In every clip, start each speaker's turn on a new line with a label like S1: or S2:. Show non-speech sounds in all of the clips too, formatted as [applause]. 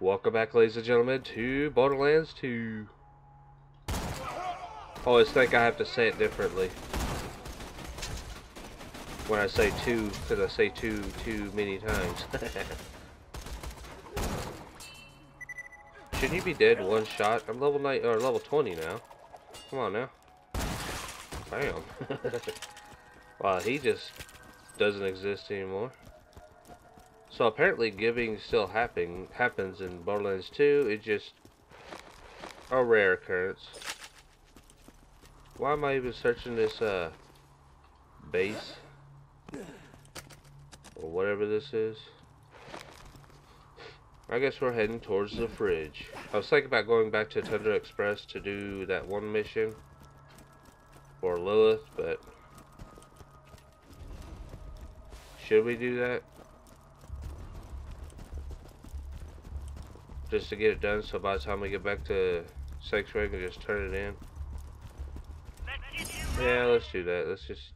S1: Welcome back, ladies and gentlemen, to Borderlands 2. Always think I have to say it differently. When I say two, because I say two too many times. [laughs] Shouldn't you be dead one shot? I'm level 9 or level 20 now. Come on now. Bam. [laughs] wow, he just doesn't exist anymore. So apparently giving still happen, happens in Borderlands 2. It's just a rare occurrence. Why am I even searching this uh, base? Or whatever this is. I guess we're heading towards the fridge. I was thinking about going back to Tundra Express to do that one mission for Lilith, but should we do that? Just to get it done so by the time we get back to Sanctuary we can just turn it in. Yeah, let's do that. Let's just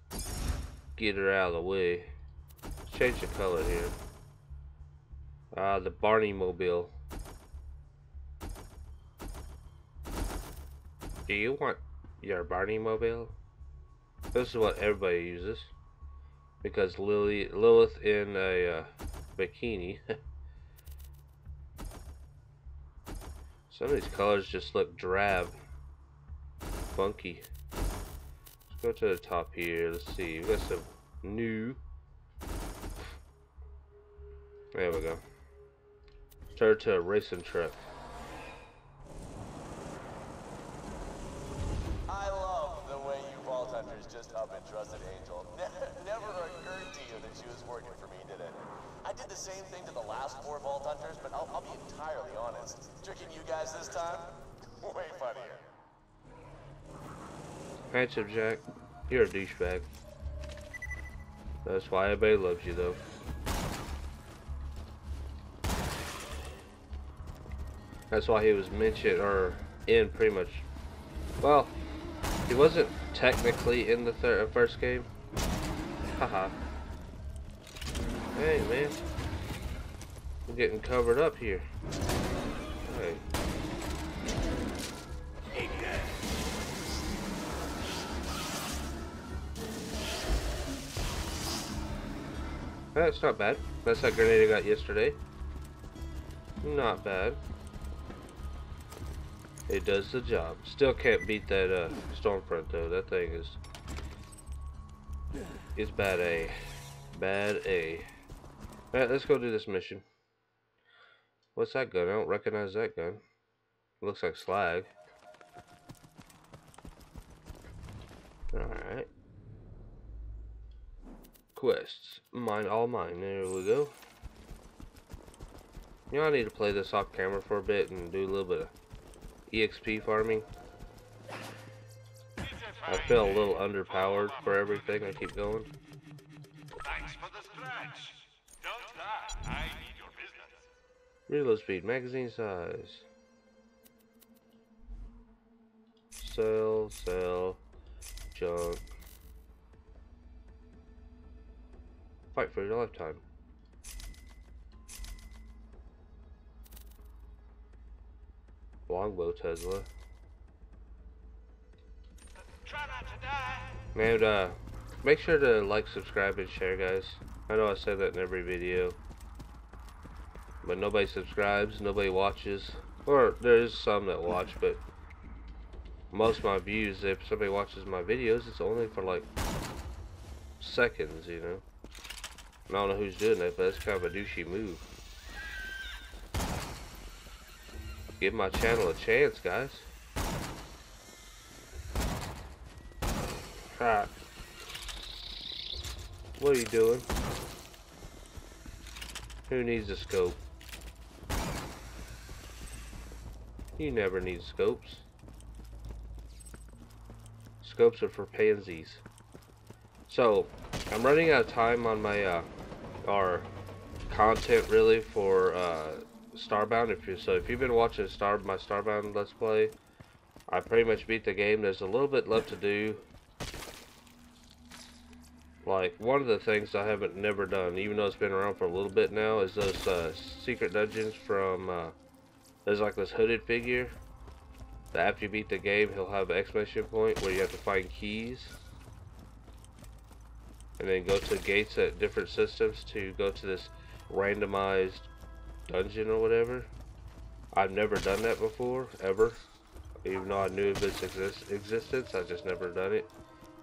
S1: get her out of the way. Let's change the color here. Ah, uh, the Barney Mobile. Do you want your Barney Mobile? This is what everybody uses. Because Lily, Lilith in a uh, bikini. [laughs] Some of these colors just look drab. Funky. Let's go to the top here. Let's see. We got some new. There we go. Start to a racing truck.
S2: I love the way you Vault Hunters just up and trusted Angel. Never occurred to you that she was working for me, did it? I did the same thing to the last four Vault Hunters, but I'll, I'll be entirely honest. Tricking you guys this time? [laughs] Way funnier.
S1: Handsome Jack, you're a douchebag. That's why everybody loves you, though. That's why he was mentioned, or in pretty much. Well, he wasn't technically in the first game. Haha. hey, man. I'm getting covered up here. Hey. That's not bad. That's that grenade I got yesterday. Not bad. It does the job. Still can't beat that uh, Stormfront though. That thing is is bad A. Bad A. Alright, let's go do this mission. What's that gun? I don't recognize that gun. Looks like slag. Alright. Quests. Mine, all mine. There we go. You know, I need to play this off camera for a bit and do a little bit of EXP farming. I feel a little underpowered for everything I keep going.
S3: Thanks for the scratch. Don't die. I need your business.
S1: Reload speed, magazine size. Sell, sell, junk. Fight for your lifetime. Longbow Tesla. Man, uh, make sure to like, subscribe, and share, guys. I know I say that in every video. But nobody subscribes, nobody watches. Or, there is some that watch, but most of my views, if somebody watches my videos, it's only for like seconds, you know. I don't know who's doing that, but it's kind of a douchey move. Give my channel a chance, guys. Alright. What are you doing? Who needs a scope? You never need scopes. Scopes are for pansies. So, I'm running out of time on my, uh, our content really for, uh, Starbound. If you so, if you've been watching Star my Starbound Let's Play, I pretty much beat the game. There's a little bit left to do. Like one of the things I haven't never done, even though it's been around for a little bit now, is those uh, secret dungeons from uh, there's like this hooded figure that after you beat the game, he'll have an exclamation point where you have to find keys. And then go to gates at different systems to go to this randomized dungeon or whatever. I've never done that before, ever. Even though I knew of its exist existence, I just never done it.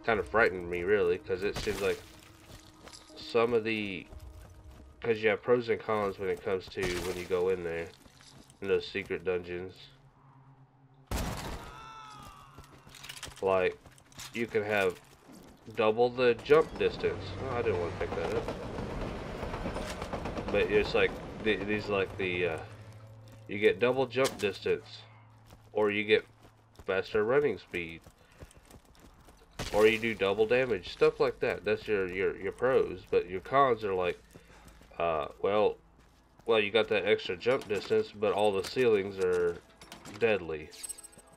S1: Kind of frightened me, really, because it seems like some of the... Because you have pros and cons when it comes to when you go in there. In those secret dungeons. Like, you can have double the jump distance. Oh, I didn't want to pick that up. But it's like, these like the, uh, you get double jump distance. Or you get faster running speed. Or you do double damage. Stuff like that. That's your, your, your pros. But your cons are like, uh, well, well, you got that extra jump distance, but all the ceilings are deadly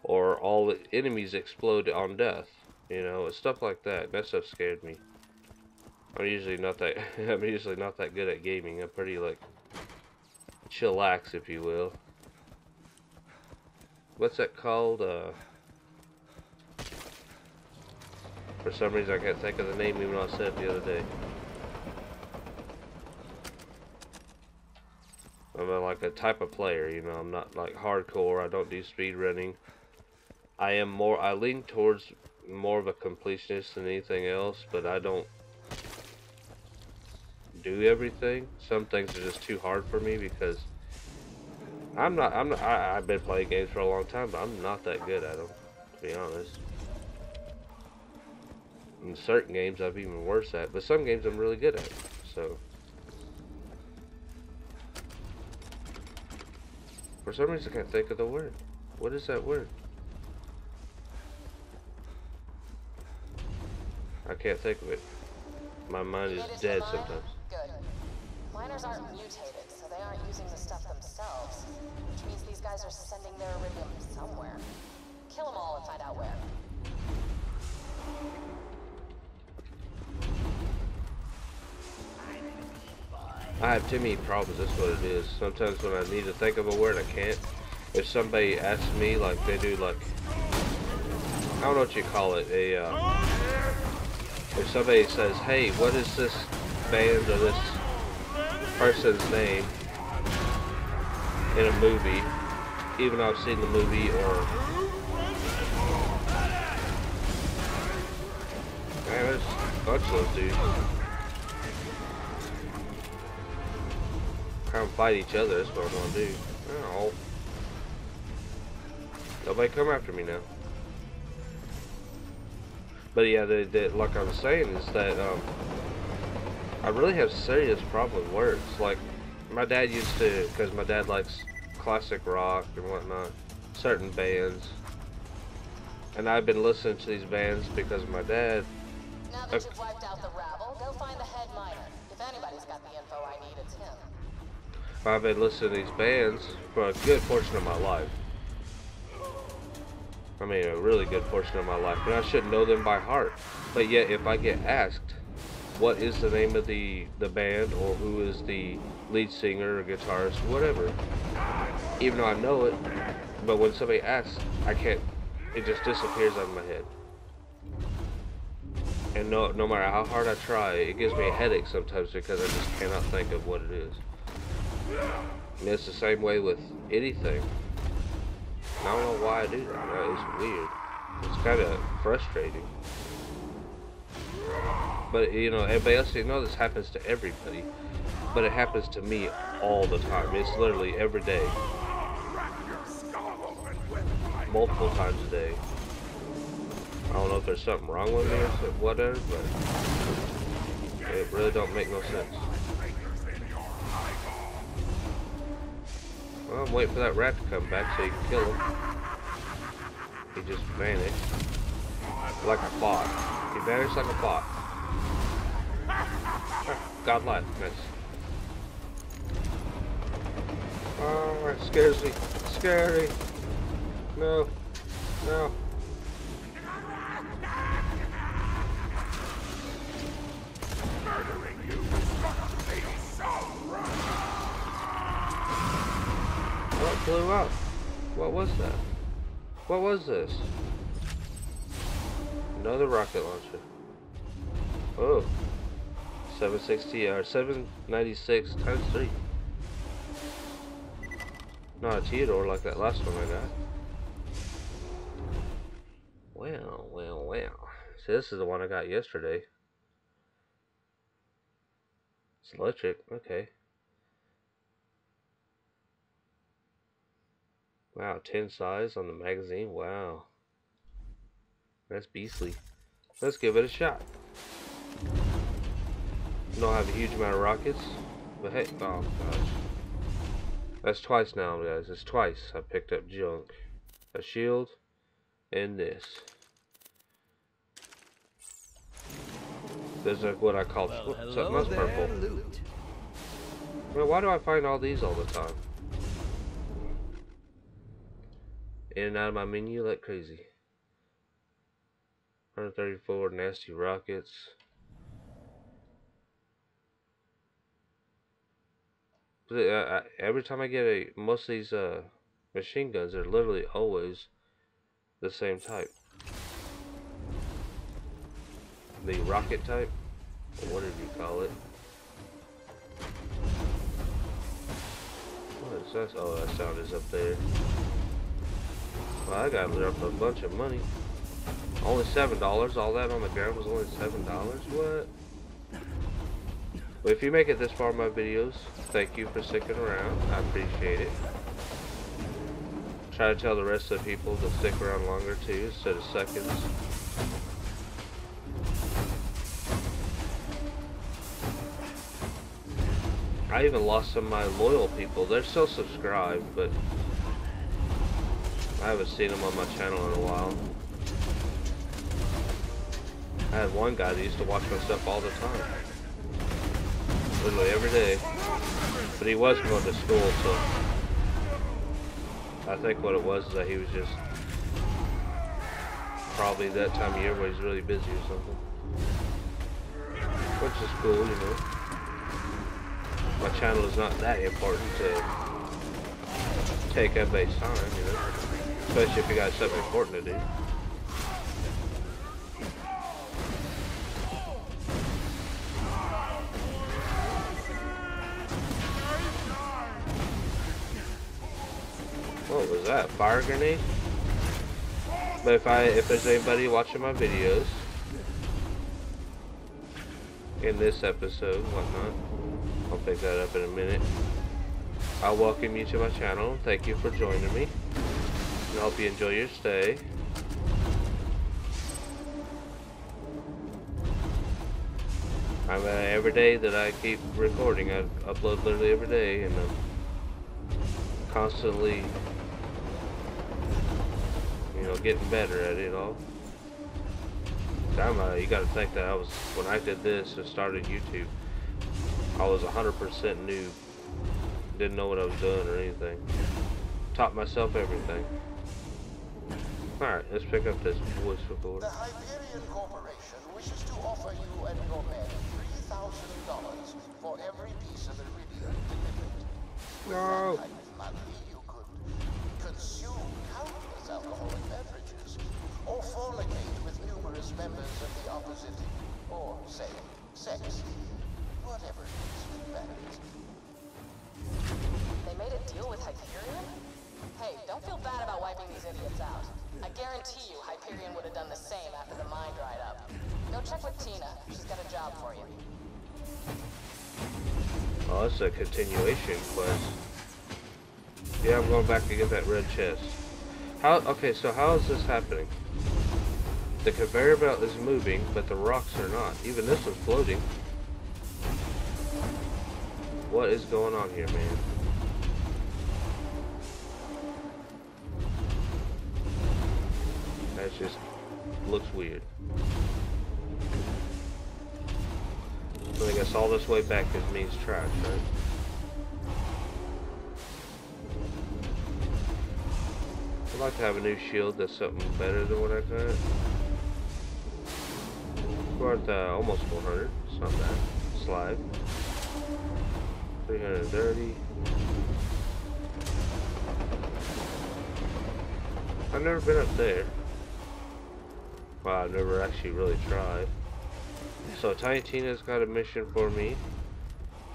S1: or all the enemies explode on death. You know, stuff like that. That stuff scared me. I'm usually not that. [laughs] I'm usually not that good at gaming. I'm pretty like chillax, if you will. What's that called? Uh, for some reason, I can't think of the name, even I said the other day. I'm a, like a type of player, you know. I'm not like hardcore. I don't do speed running. I am more, I lean towards more of a completionist than anything else, but I don't do everything. Some things are just too hard for me because I'm not, I'm not, I, I've been playing games for a long time, but I'm not that good at them, to be honest. In certain games I'm even worse at, but some games I'm really good at, so. For some reason I can't think of the word. What is that word? I can't think of it. My mind is dead sometimes.
S4: Good. Miners aren't mutated, so they aren't using the stuff themselves. Which means these guys are sending their iridium somewhere. Kill them all and find out where.
S1: I have too many problems, that's what it is. Sometimes when I need to think of a word, I can't. If somebody asks me, like they do like, I don't know what you call it, a, uh, if somebody says, hey, what is this band or this person's name in a movie, even though I've seen the movie or Man, there's a bunch of those dudes. Try and fight each other, that's what I'm gonna do. Oh. Nobody come after me now. But yeah, the, like I was saying is that um, I really have serious problem with words. Like my dad used to, because my dad likes classic rock and whatnot, certain bands, and I've been listening to these bands because my dad.
S4: Now that you've wiped out the rabble, go find the head miner. If anybody's got the info I need, it's him.
S1: I've been listening to these bands for a good portion of my life. I mean, a really good portion of my life, and I should know them by heart. But yet, if I get asked, what is the name of the, the band, or who is the lead singer or guitarist, whatever, even though I know it, but when somebody asks, I can't, it just disappears out of my head. And no, no matter how hard I try, it gives me a headache sometimes because I just cannot think of what it is. And it's the same way with anything. I don't know why I do that. It's weird. It's kind of frustrating. But, you know, everybody else, you know this happens to everybody. But it happens to me all the time. It's literally every day. Multiple times a day. I don't know if there's something wrong with me or whatever, but it really don't make no sense. Well, I'm waiting for that rat to come back so you can kill him. He just vanished. Like a bot. He vanished like a bot. God life, miss. Oh, it scares me. Scary. No. No. Blew up? What was that? What was this? Another rocket launcher. Oh. 760 or 796 times 3. Not a Theodore like that last one I got. Well, well, well. See, this is the one I got yesterday. It's electric, okay. Wow, 10 size on the magazine, wow. That's beastly. Let's give it a shot. Don't have a huge amount of rockets, but hey, oh gosh. That's twice now, guys. It's twice I picked up junk. A shield and this. There's a, what I call
S5: Well,
S1: something else purple.
S5: Loot.
S1: Well, why do I find all these all the time? In and out of my menu like crazy. 134 nasty rockets. But, uh, I- every time I get a most of these uh, machine guns, they're literally always the same type. The rocket type, or whatever you call it. What is that? Oh, that sound is up there. Well, I got of a bunch of money. Only seven dollars. All that on the ground was only seven dollars. What? Well, if you make it this far in my videos, thank you for sticking around. I appreciate it. Try to tell the rest of the people to stick around longer too, instead of seconds. I even lost some of my loyal people. They're still subscribed, but I haven't seen him on my channel in a while. I had one guy that used to watch my stuff all the time. Literally every day. But he was going to school, so I think what it was is that he was just probably that time of year where he's really busy or something. Which is cool, you know. My channel is not that important to take up base time, you know. Especially if you got something important to do. What was that? Fire grenade? But if I if there's anybody watching my videos in this episode, whatnot, I'll pick that up in a minute. I'll welcome you to my channel. Thank you for joining me. And I hope you enjoy your stay. I'm uh, every day that I keep recording, I upload literally every day, and I'm constantly, you know, getting better at it all. I'm, uh, you got to think that I was when I did this and started YouTube, I was 100% new, didn't know what I was doing or anything. Taught myself everything. All right, let's pick up this voice recorder.
S6: The Hyperion Corporation wishes to offer you and your men $3,000 for every piece of iridium delivered. With
S1: No.
S6: that kind of money, you could consume countless alcoholic beverages, or fornicate with numerous members of the opposite, or, say, sex.
S4: Guarantee you Hyperion would have done the same after the mine dried up. Go check with Tina. She's got a job for you.
S1: Oh, that's a continuation quest. Yeah, I'm going back to get that red chest. How? Okay, so how is this happening? The conveyor belt is moving, but the rocks are not. Even this one's floating. What is going on here, man? Just looks weird. So I guess all this way back is means trash, right? I'd like to have a new shield that's something better than what I got. We're at uh, almost 400. It's not bad. Slide. 330. I've never been up there. Well, I've never actually really tried. So Tiny Tina's got a mission for me.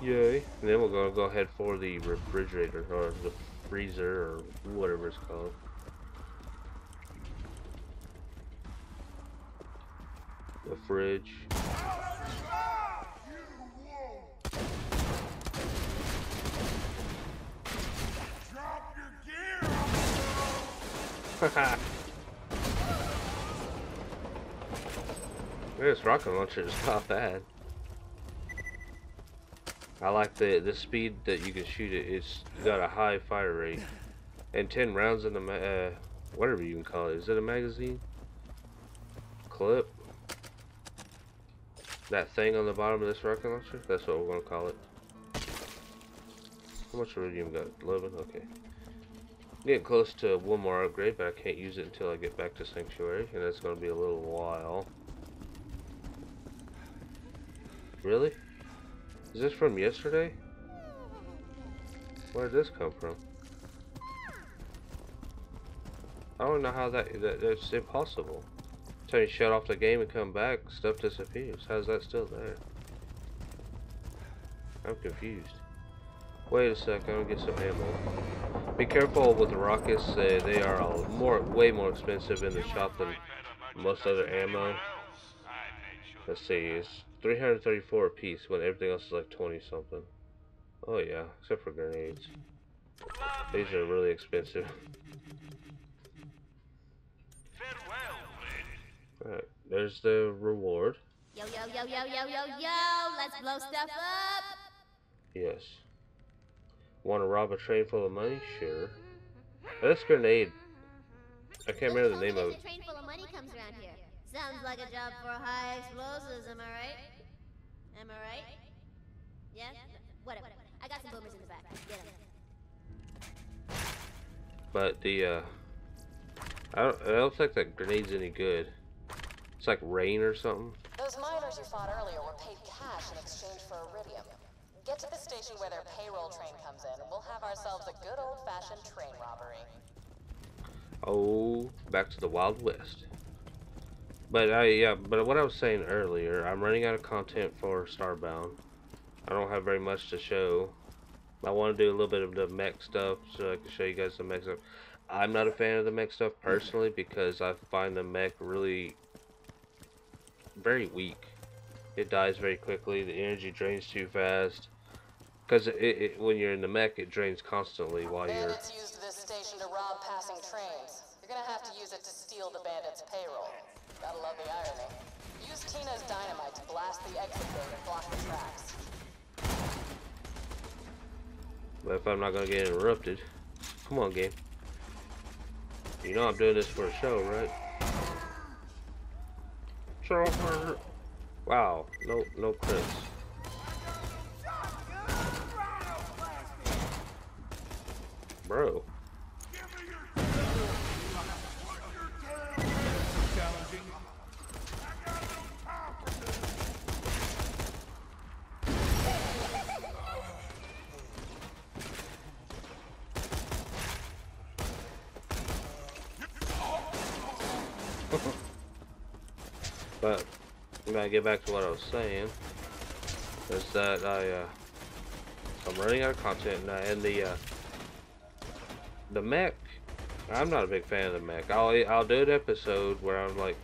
S1: Yay. And then we're gonna go ahead for the refrigerator or the freezer or whatever it's called. The fridge. [laughs] this rocket launcher is [laughs] not bad. I like the the speed that you can shoot it. It's got a high fire rate, and ten rounds in the uh, whatever you can call it. Is it a magazine? Clip. That thing on the bottom of this rocket launcher. That's what we're gonna call it. How much iridium got? Eleven. Okay. Getting close to one more upgrade, but I can't use it until I get back to Sanctuary, and that's gonna be a little while. Really? Is this from yesterday? Where did this come from? I don't know how that, that that's impossible. Tell you shut off the game and come back, stuff disappears. How's that still there? I'm confused. Wait a sec, I'm gonna get some ammo. Be careful with the rockets, uh, they are all more, way more expensive in the shop than most other ammo. Let's see, it's 334 a piece when everything else is like 20 something. Oh yeah, except for grenades. These are really expensive. Alright, there's the reward.
S5: Yo, yo, yo, yo, yo, yo, yo, let's blow stuff up.
S1: Yes. Want to rob a train full of money? Sure. This grenade. I can't remember the name of it.
S5: A train full of money comes around here. Sounds like a job for high explosives, am I right? Am I right? Yeah? Whatever. I got some boomers in the back. Get 'em.
S1: But the, uh... I don't, I don't think that grenade's any good. It's like rain or something.
S4: Those miners you fought earlier were paid cash in exchange for iridium. Get to the station where their payroll train comes in, and we'll have ourselves a good old-fashioned train robbery.
S1: Oh, back to the Wild West. But I, yeah, but what I was saying earlier, I'm running out of content for Starbound. I don't have very much to show. I want to do a little bit of the mech stuff so I can show you guys the mech stuff. I'm not a fan of the mech stuff personally because I find the mech really very weak. It dies very quickly. The energy drains too fast. Because it, it, when you're in the mech, it drains constantly while you're.
S4: Bandits used this station to rob passing trains. You're gonna have to use it to steal the bandits' payroll. Gotta love the irony. Use Tina's dynamite to blast the exit gate and block the tracks.
S1: But if I'm not gonna get interrupted, come on, game. You know I'm doing this for a show, right? Show for. Wow, no, no crits. Bro. But I'm gonna get back to what I was saying. Is that I uh, I'm running out of content now, and the uh, the mech. I'm not a big fan of the mech. I'll I'll do an episode where I'm like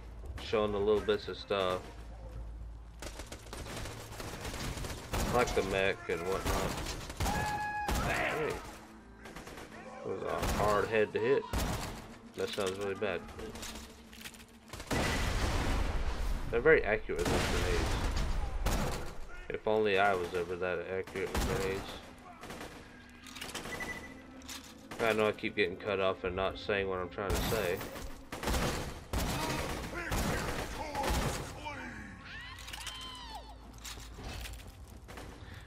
S1: showing the little bits of stuff, like the mech and whatnot. Hey, that was a hard head to hit. That sounds really bad. They're very accurate with grenades. If only I was ever that accurate with grenades. I know I keep getting cut off and not saying what I'm trying to say.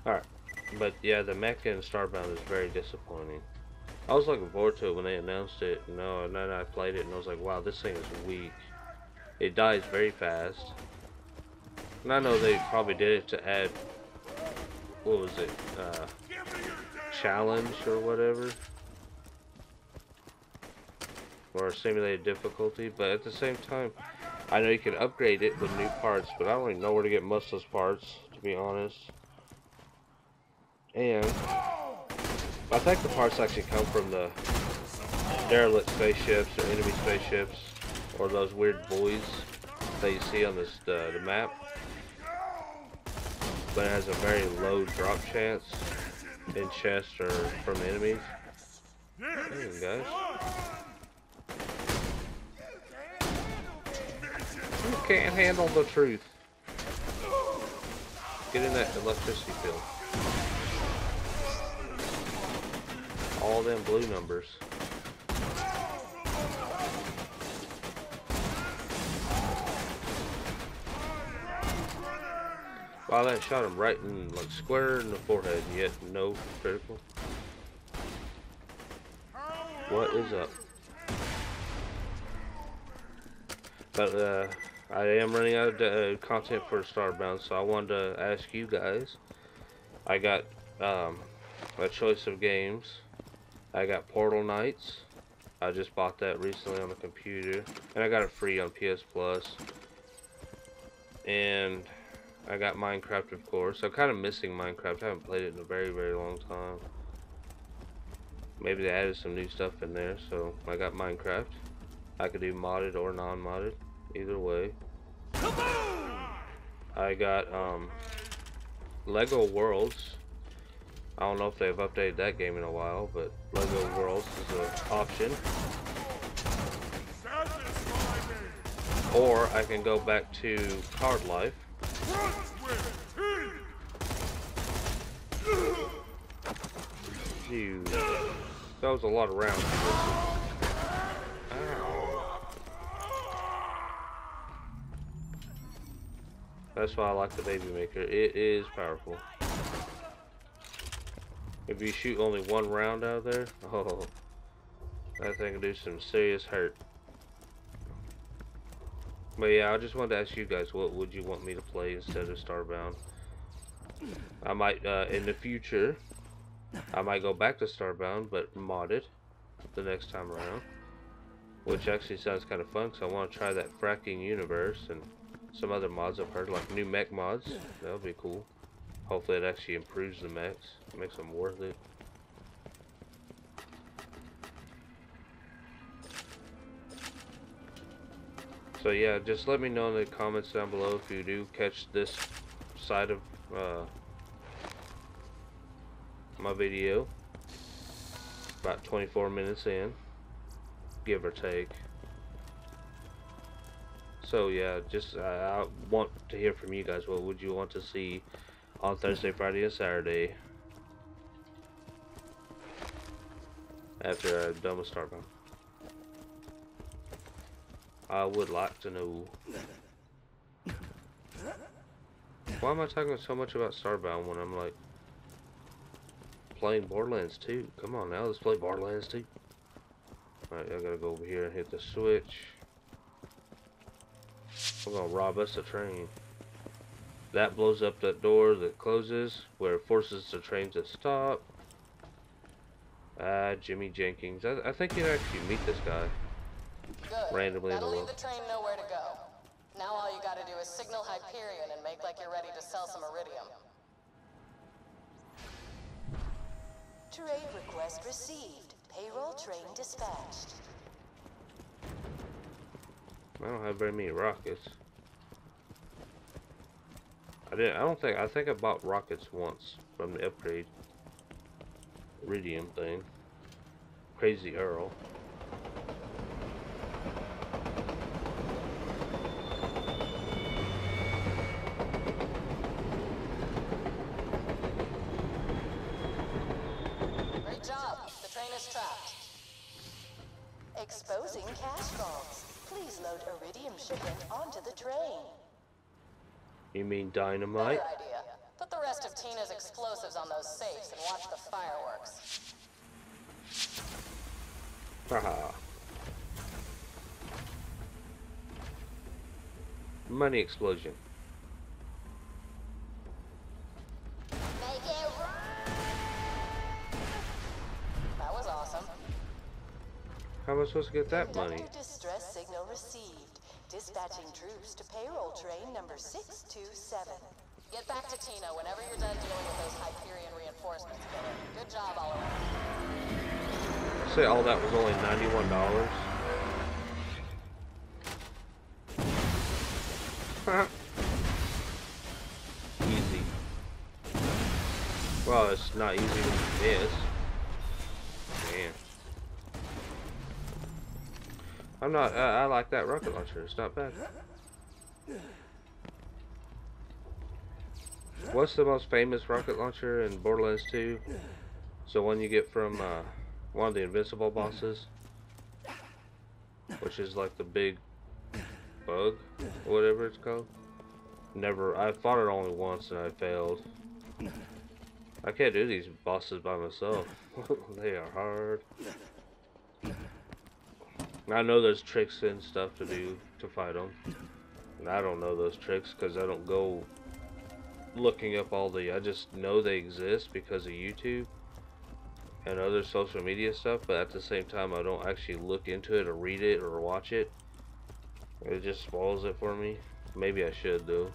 S1: Alright, but yeah, the mech in Starbound is very disappointing. I was looking forward to it when they announced it, you know, and then I played it and I was like, wow, this thing is weak. It dies very fast. And I know they probably did it to add, what was it, uh, challenge or whatever. or simulated difficulty, but at the same time, I know you can upgrade it with new parts, but I don't even know where to get most of those parts, to be honest. And I think the parts actually come from the derelict spaceships or enemy spaceships or those weird buoys that you see on this uh, the map. But it has a very low drop chance in chests or from enemies. Guys. You can't handle the truth. Get in that electricity field. All them blue numbers. Wow, that shot him right in, like, square in the forehead, yet no critical. What is up? But, uh, I am running out of uh, content for Starbound, so I wanted to ask you guys. I got, um, a choice of games. I got Portal Knights. I just bought that recently on the computer. And I got it free on PS Plus. And I got Minecraft, of course. I'm kind of missing Minecraft. I haven't played it in a very, very long time. Maybe they added some new stuff in there, so I got Minecraft. I could do modded or non-modded, either way. I got um, Lego Worlds. I don't know if they've updated that game in a while, but Lego Worlds is an option. Or I can go back to Card Life. Dude, that was a lot of rounds. Ow. That's why I like the Baby Maker. It is powerful. If you shoot only one round out there, [laughs] oh, that thing can do some serious hurt. But yeah, I just wanted to ask you guys, what would you want me to play instead of Starbound? I might, uh, in the future, I might go back to Starbound, but modded the next time around. Which actually sounds kind of fun, because I want to try that Frackin' Universe and some other mods I've heard, like new mech mods. That would be cool. Hopefully it actually improves the mechs, makes them worth it. So yeah, just let me know in the comments down below if you do catch this side of uh, my video. About 24 minutes in, give or take. So yeah, just uh, I want to hear from you guys. What would you want to see on [laughs] Thursday, Friday, and Saturday after I'm done with Starbound? I would like to know. Why am I talking so much about Starbound when I'm like playing Borderlands 2? Come on now, let's play Borderlands 2. Alright, I gotta go over here and hit the switch. We're gonna rob us a train. That blows up that door that closes, where it forces the train to stop. Ah, Jimmy Jenkins. I, I think you'd actually meet this guy.
S4: Good.
S1: randomly
S4: That'll
S1: the
S4: leave the train nowhere to go. Now all you gotta do is signal Hyperion and make like you're ready to sell some iridium.
S7: Trade request received. Payroll train dispatched.
S1: I don't have very many rockets. I didn't. I don't think. I think I bought rockets once from the upgrade. Iridium thing. Crazy Earl.
S4: Great job. The train is trapped.
S7: Exposing cash vaults. Please load iridium shipment onto the train.
S1: You mean
S4: Better
S1: dynamite?
S4: idea. Put the rest of Tina's explosives on those safes and watch the fireworks.
S1: Haha. Money explosion. I supposed to get that money?
S7: Distress signal received. Dispatching troops to payroll train number 627.
S4: Get back to Tina whenever you're done dealing with those Hyperion reinforcements, Killer. Good job all around.
S1: Say all that was only ninety-one dollars. [laughs] easy. Well, it's not easy to miss. Man. I'm not. I, I like that rocket launcher. It's not bad. What's the most famous rocket launcher in Borderlands 2? It's the one you get from uh, one of the invincible bosses. Which is like the big bug, whatever it's called. Never, I fought it only once and I failed. I can't do these bosses by myself. [laughs] they are hard. I know there's tricks and stuff to do to fight them. And I don't know those tricks because I don't go looking up all the, I just know they exist because of YouTube and other social media stuff, but at the same time I don't actually look into it or read it or watch it. It just spoils it for me. Maybe I should though.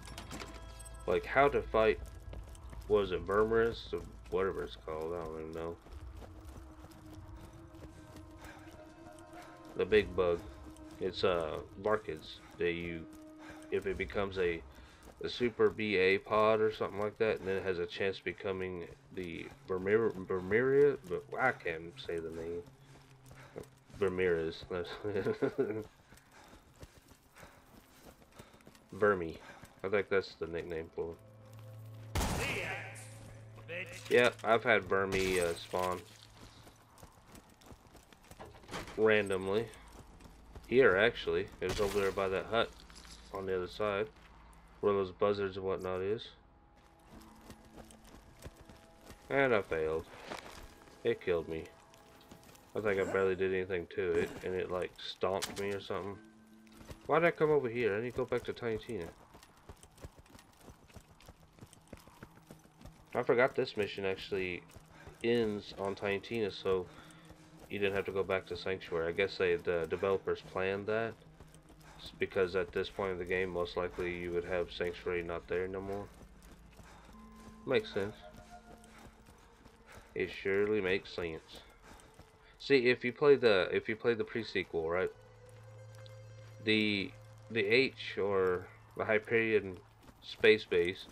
S1: Like how to fight, was it, Vermeris? Or whatever it's called, I don't even know. The big bug. It's uh Varkids that you if it becomes a a super BA pod or something like that, and then it has a chance of becoming the Vermeer but I can't say the name. Vermeer's. [laughs] Vermi. I think that's the nickname for it. Yeah, I've had Vermi uh, spawn. Randomly. Here, actually. It was over there by that hut on the other side. Where those buzzards and whatnot is. And I failed. It killed me. I think I barely did anything to it, and it like stomped me or something. Why did I come over here? I need to go back to Tiny Tina. I forgot this mission actually ends on Tiny Tina, so you didn't have to go back to Sanctuary. I guess they, the developers planned that because at this point in the game, most likely you would have Sanctuary not there no more. Makes sense. It surely makes sense. See, if you play the if you play the pre-sequel, right? The the H or the Hyperion space base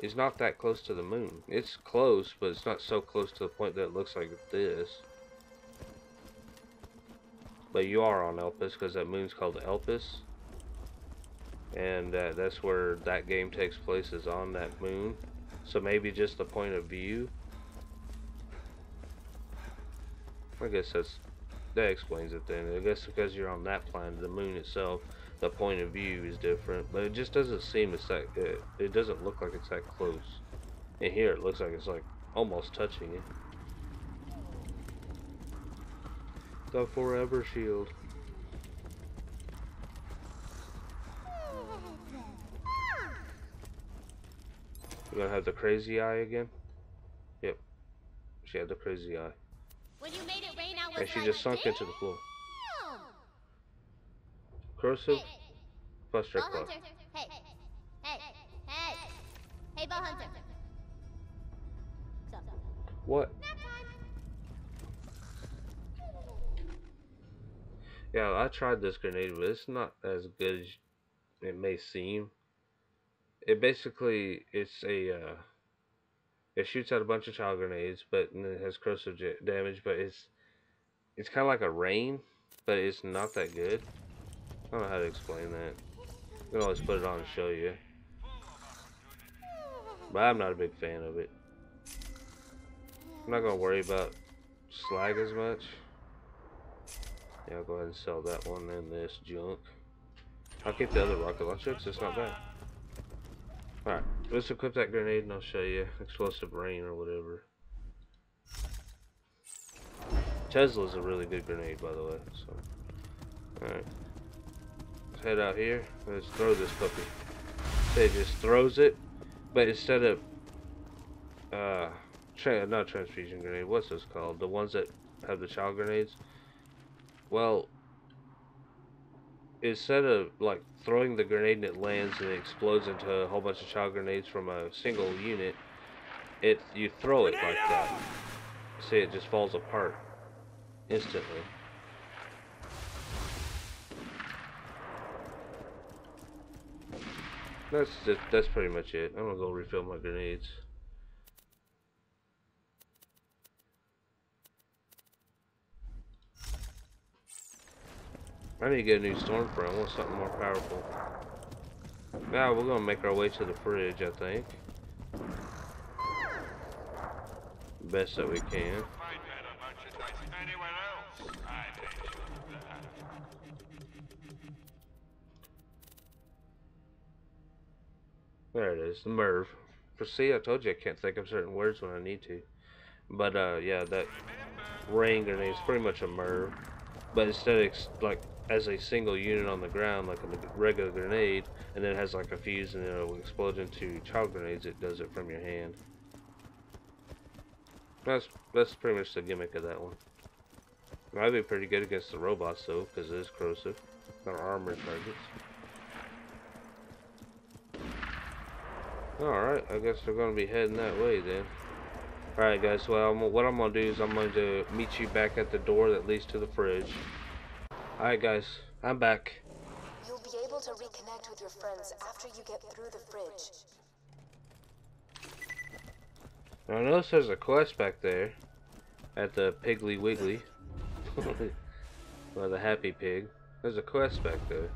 S1: is not that close to the moon. It's close, but it's not so close to the point that it looks like this. But you are on Elpis because that moon's called Elpis. And uh, that's where that game takes place is on that moon. So maybe just the point of view. I guess that's that explains it then. I guess because you're on that planet, the moon itself, the point of view is different. But it just doesn't seem it's that. It, it doesn't look like it's that close. And here it looks like it's like almost touching it. The Forever Shield. We're gonna have the crazy eye again? Yep. She had the crazy eye.
S5: When you made it rain, I was
S1: And she just sunk into the floor.
S5: Hey,
S1: plus
S5: ball
S1: strike
S5: hunter. Hey, hey, hey, hey, Vault Hunter.
S1: What?
S5: Nap time.
S1: Yeah, I tried this grenade, but it's not as good as it may seem. It basically, it's a, uh, it shoots out a bunch of child grenades, but it has corrosive damage, but it's, it's kind of like a rain, but it's not that good. I don't know how to explain that. You can always put it on and show you. But I'm not a big fan of it. I'm not gonna worry about slag as much. Yeah, I'll go ahead and sell that one and this junk. I'll keep the other rocket launcher, 'cause it's not bad. Alright, let's equip that grenade and I'll show you. Explosive rain or whatever. Tesla's a really good grenade, by the way. So, Alright. Let's head out here. Let's throw this puppy. It just throws it, but instead of, uh, tra not transfusion grenade, what's this called? The ones that have the child grenades? Well, instead of like throwing the grenade and it lands and it explodes into a whole bunch of child grenades from a single unit, it you throw it like that. See, it just falls apart instantly. That's just, that's pretty much it. I'm gonna go refill my grenades. I need to get a new Stormfront. I want something more powerful. Now we're gonna make our way to the fridge, I think. Best that we can. There it is, the MIRV. For see, I told you I can't think of certain words when I need to. But uh, yeah, that rain grenade is pretty much a MIRV. But instead ex- like as a single unit on the ground, like a regular grenade, and then it has like a fuse and it'll explode into child grenades, it does it from your hand. That's that's pretty much the gimmick of that one. Might be pretty good against the robots though, because it is corrosive. They're armor targets. Alright, I guess we're going to be heading that way then. Alright guys, well I'm, what I'm going to do is I'm going to meet you back at the door that leads to the fridge. Alright guys, I'm back.
S7: You'll be able to reconnect with your friends after you get through the fridge.
S1: Now I notice there's a quest back there at the Piggly Wiggly. [laughs] or the Happy Pig. There's a quest back there.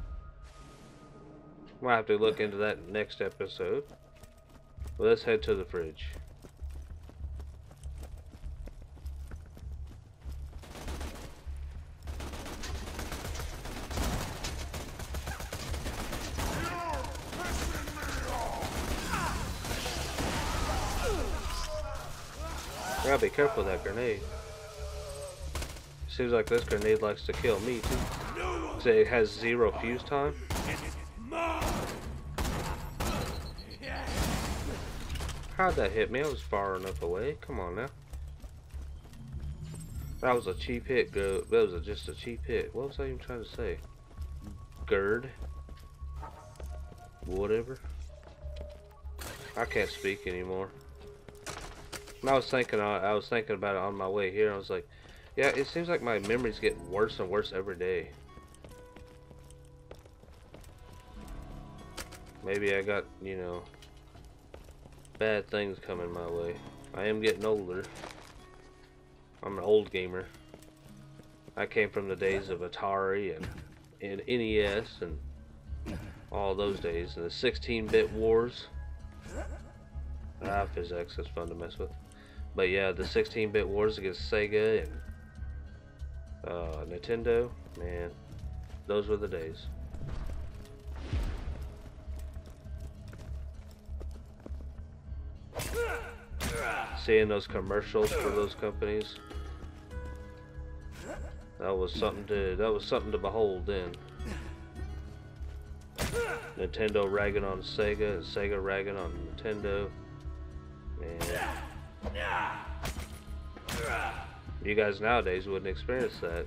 S1: We'll have to look into that next episode. Well, let's head to the fridge. Gotta be careful with that grenade. Seems like this grenade likes to kill me too. Say it has zero fuse time. How'd that hit me? I was far enough away. Come on now. That was a cheap hit. That was a, just a cheap hit. What was I even trying to say? Gird? Whatever. I can't speak anymore. I was thinking, I, I was thinking about it on my way here. I was like, yeah, it seems like my memory's getting worse and worse every day. Maybe I got, you know, bad things coming my way. I am getting older. I'm an old gamer. I came from the days of Atari and, and NES and all those days and the 16-bit wars. Ah, physics is fun to mess with. But yeah, the 16-bit wars against Sega and uh, Nintendo, man, those were the days. Seeing those commercials for those companies, that was something to that was something to behold then. Nintendo ragging on Sega and Sega ragging on Nintendo. Man. You guys nowadays wouldn't experience that.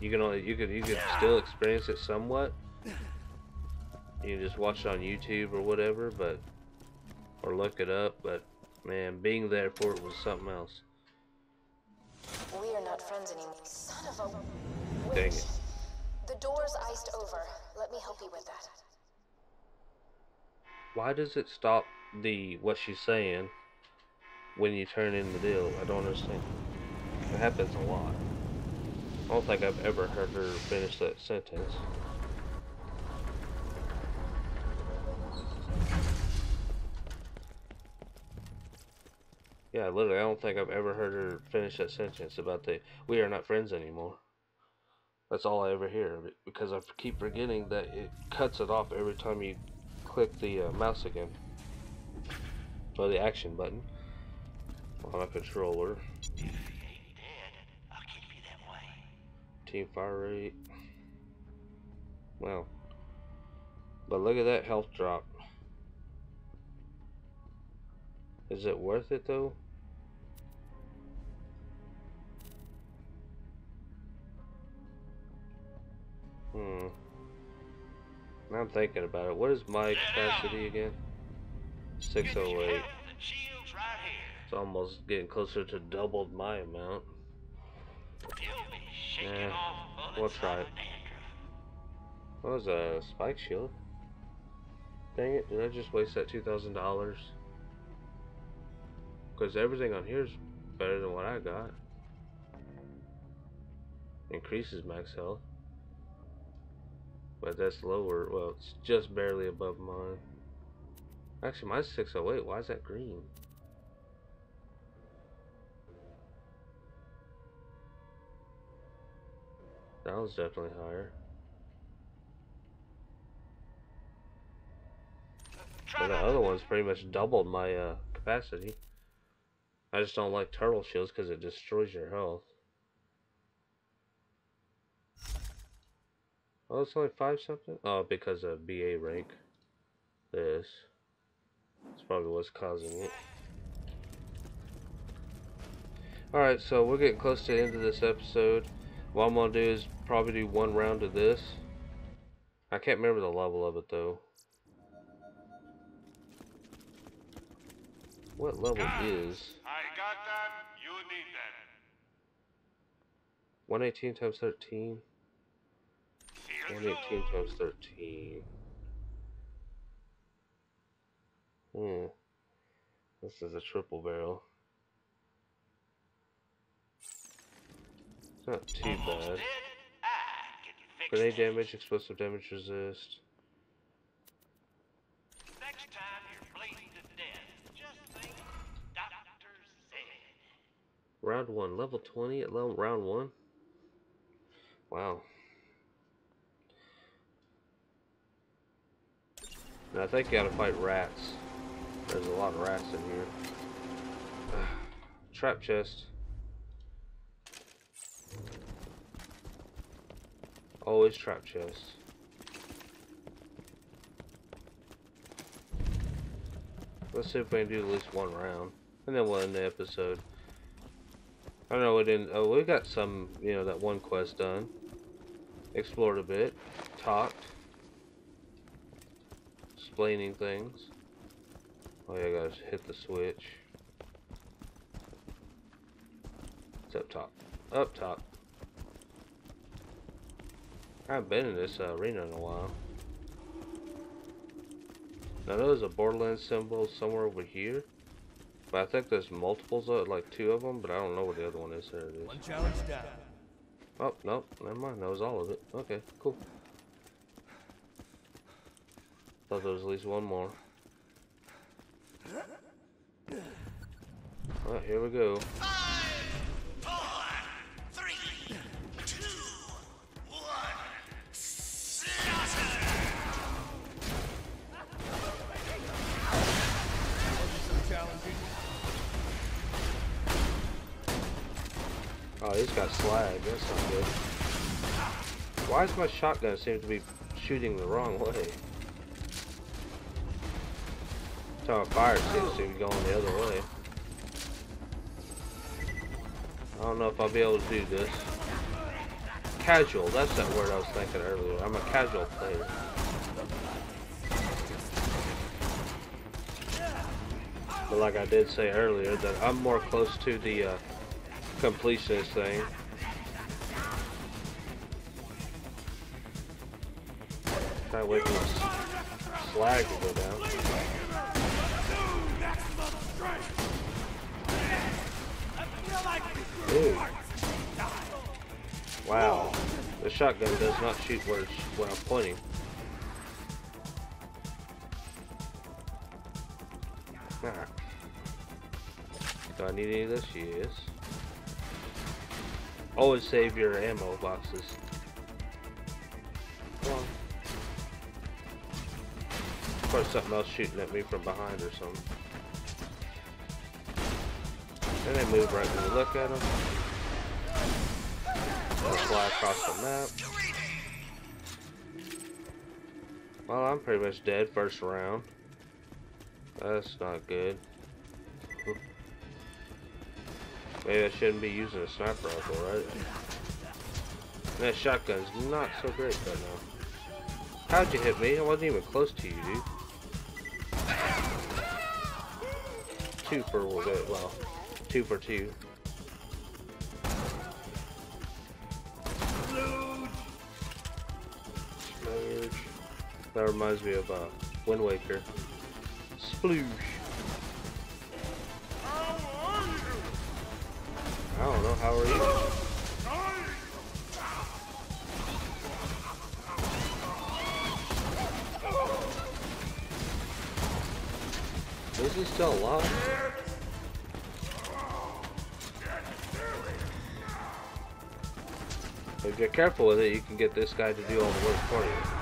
S1: You can only you could you could still experience it somewhat. You can just watch it on YouTube or whatever, but or look it up, but man, being there for it was something else.
S7: We are not friends anymore. Son of a...
S1: Dang it.
S7: The door's iced over. Let me help you with that.
S1: Why does it stop the what she's saying when you turn in the deal? I don't understand. It happens a lot. I don't think I've ever heard her finish that sentence. Yeah, literally, I don't think I've ever heard her finish that sentence about the we are not friends anymore. That's all I ever hear because I keep forgetting that it cuts it off every time you click the uh, mouse again or the action button on a controller. Team fire rate. Well, but look at that health drop. Is it worth it though? Hmm. Now I'm thinking about it. What is my capacity again? 608. Almost getting closer to doubled my amount. Yeah,
S3: eh,
S1: we'll try it. What was a spike shield? Dang it, did I just waste that $2,000? Because everything on here is better than what I got. Increases max health. But that's lower. Well, it's just barely above mine. Actually, mine's 608. Why is that green? That was definitely higher. The other one's pretty much doubled my uh, capacity. I just don't like turtle shields because it destroys your health. Oh, it's only five something? Oh, because of BA rank. This. That's probably what's causing it. Alright, so we're getting close to the end of this episode. What I'm going to do is probably do one round of this. I can't remember the level of it though. What level
S3: Guys,
S1: is
S3: I got that. You need that.
S1: 118 times 13? 118 times 13. Hmm. This is a triple barrel. Not too bad.
S3: dead. I can fix
S1: Grenade damage, explosive damage resist.
S3: Next time you're bleeding to death, just think Dr. Zed.
S1: Round one, level 20 at level round one. Wow. And I think you gotta fight rats. There's a lot of rats in here. Trap chest. Always trap chest. Let's see if we can do at least one round. And then we'll end the episode. I don't know, we didn't, oh, we got some, you know, that one quest done. Explored a bit. Talked. Explaining things. Oh yeah, I gotta hit the switch. It's up top. Up top. I haven't been in this uh, arena in a while. Now there's a Borderlands symbol somewhere over here. But I think there's multiples of like two of them, but I don't know what the other one is. There it is.
S8: One challenge down.
S1: Oh, no, never mind. That was all of it. Okay, cool. Thought there was at least one more. Alright, here we go. Oh, he's got slag. That's not good. Why does my shotgun seem to be shooting the wrong way? My fire seems to be going the other way. I don't know if I'll be able to do this. Casual, that's that word I was thinking earlier. I'm a casual player. But like I did say earlier, that I'm more close to the uh, completionist thing. Try to wait for my slag to go down. Dude. Wow. The shotgun does not shoot where, where I'm pointing. Do I need any of this? Yes. Oh, Always save your ammo boxes. On. Or something else shooting at me from behind or something. And they move right when you look at them. They'll fly across the map. Well, I'm pretty much dead first round. That's not good. Maybe I shouldn't be using a sniper rifle, right? That shotgun's not so great right now. How'd you hit me? I wasn't even close to you, dude. Two for well, two for two. Splurge. That reminds me of uh, Wind Waker. Sploosh. I don't know, how are you? Is he still alive? If you're careful with it, you can get this guy to do all the work for you.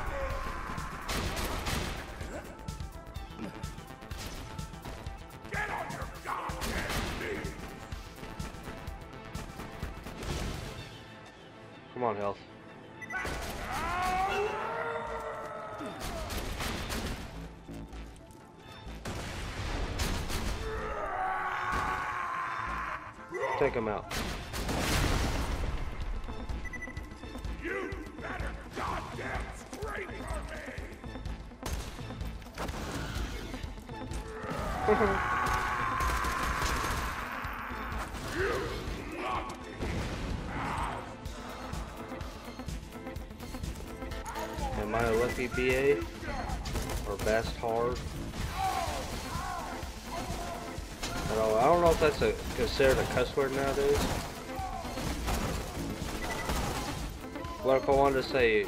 S1: BA? Or best hard? I don't, I don't know if that's a, considered a cuss word nowadays. What if I wanted to say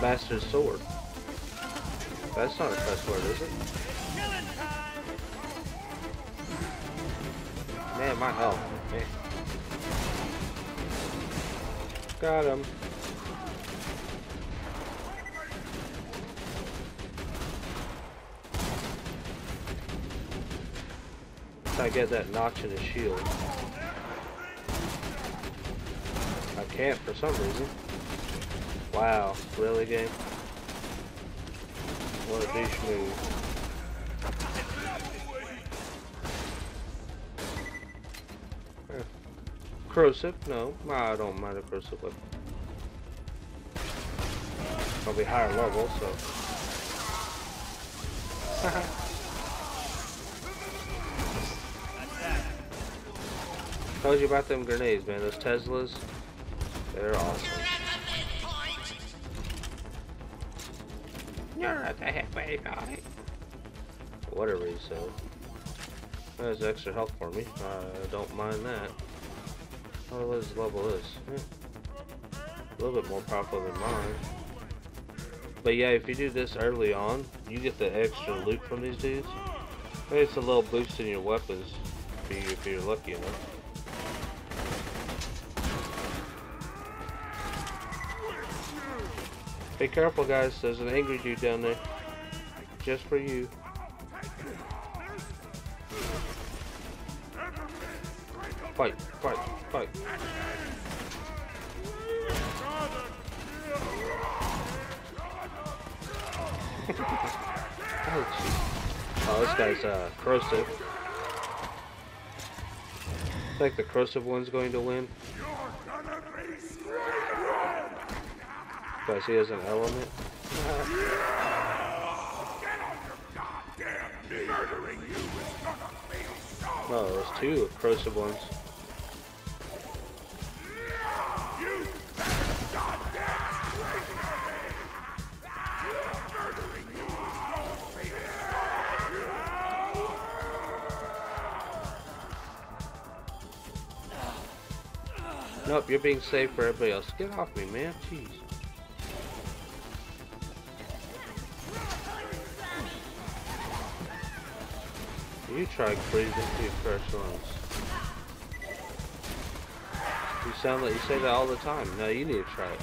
S1: Master Sword? That's not a cuss word, is it? Man, my health. Got him. I get that notch in his shield. I can't for some reason. Wow, really game? What a douche move. Eh. Corrosive? No, I don't mind a corrosive weapon. I'll be higher level, so. [laughs] Told you about them grenades, man. Those Teslas, they're awesome. You're at the halfway point. Whatever he said. There's extra health for me. I don't mind that. Oh, what his level is. Yeah. Hmm. A little bit more powerful than mine. But yeah, if you do this early on, you get the extra loot from these dudes. Maybe it's a little boost in your weapons if you're lucky enough. Be careful guys, there's an angry dude down there. Just for you. Fight, fight, fight. [laughs] oh, this guy's uh, corrosive. I think the corrosive one's going to win. Because he has an element. Oh, there's two corrosive ones. Nope, you're being safe for everybody else. Get off me, man. Jeez. You try breathing through fresh lungs. You sound like you say that all the time. No, you need to try it.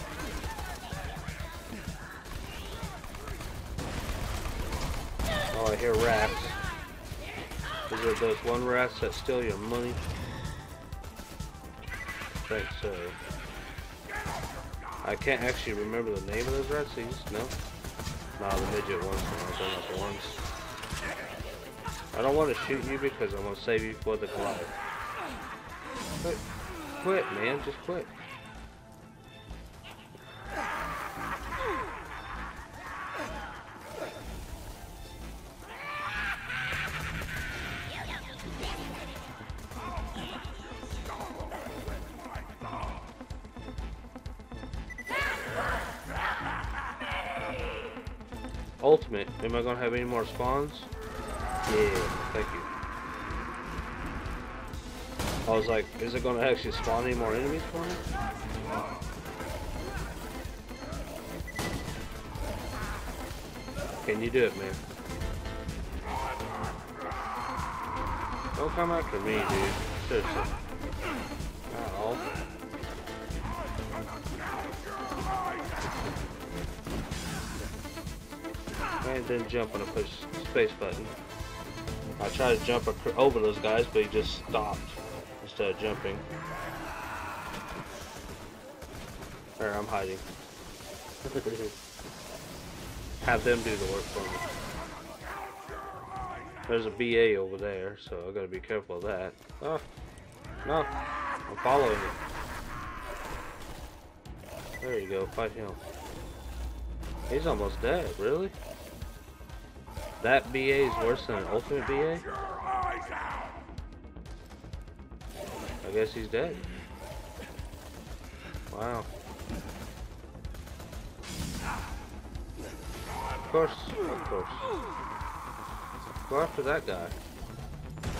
S1: Oh, I hear rats. Is it those one rats that steal your money? I think so. I can't actually remember the name of those rats. No? Nah, the midget ones. Not the ones. I don't want to shoot you because I'm going to save you for the glove. Quit. Quit, man. Just quit. Ultimate. Am I going to have any more spawns? Yeah, thank you. I was like, is it gonna actually spawn any more enemies for me? Can you do it, man? Don't come after me, dude. Seriously. And then jump when I push space button. I tried to jump over those guys, but he just stopped instead of jumping. There, I'm hiding. [laughs] Have them do the work for me. There's a BA over there, so I gotta be careful of that. Oh, no, I'm following it. There you go, fight him. He's almost dead, really? That BA is worse than an ultimate BA? I guess he's dead. Wow. Of course, of course. Go after that guy.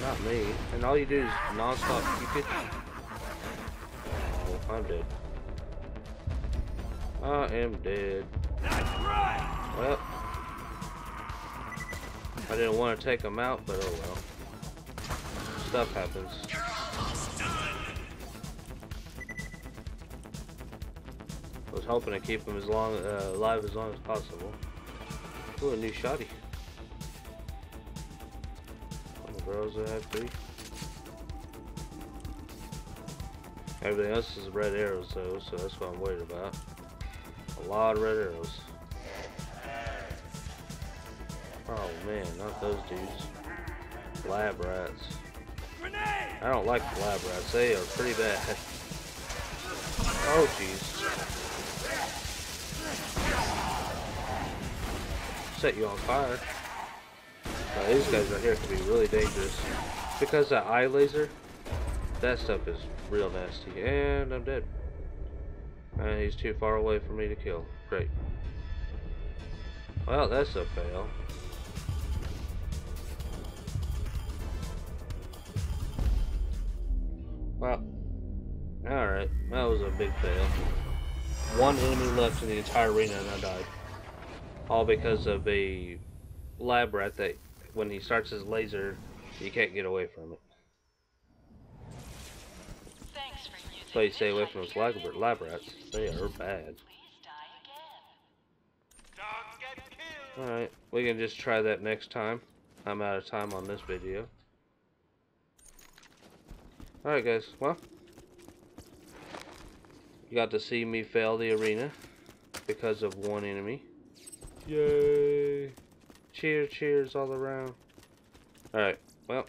S1: Not me. And all you do is non-stop keep it. Oh, I'm dead. I am dead. Well, I didn't want to take him out, but oh well. Stuff happens. I was hoping to keep him as long uh, alive as long as possible. Ooh, a new shotty. Many barrels do I have? Everything else is red arrows though, so that's what I'm worried about. A lot of red arrows. Man, not those dudes. Lab rats. I don't like the lab rats. They are pretty bad. Oh jeez. Set you on fire. Now, these guys right here can be really dangerous. Because that eye laser, that stuff is real nasty. And I'm dead. And he's too far away for me to kill. Great. Well, that's a fail. Well, alright. That was a big fail. One enemy left in the entire arena and I died. All because of a lab rat that when he starts his laser, you can't get away from it. So you stay away from those lab, lab rats. They are bad. Alright, we can just try that next time. I'm out of time on this video. Alright guys, well. You got to see me fail the arena because of one enemy. Yay! Cheers, cheers all around. Alright, well,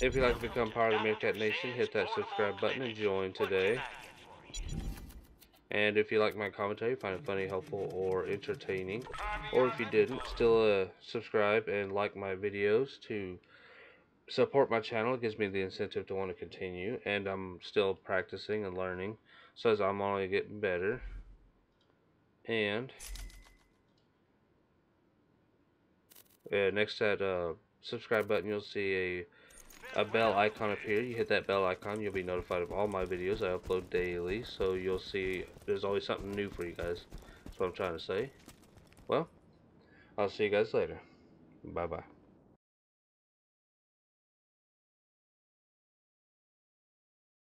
S1: if you'd like to become part of the Meerkat Nation, hit that subscribe button and join today. And if you like my commentary, find it funny, helpful, or entertaining, or if you didn't, still uh, subscribe and like my videos to support my channel. Gives me the incentive to want to continue, and I'm still practicing and learning, so as I'm only getting better. And yeah, next to that uh, subscribe button, you'll see a a bell icon appear. You hit that bell icon, you'll be notified of all my videos I upload daily. So you'll see there's always something new for you guys. That's what I'm trying to say. Well, I'll see you guys later. Bye bye.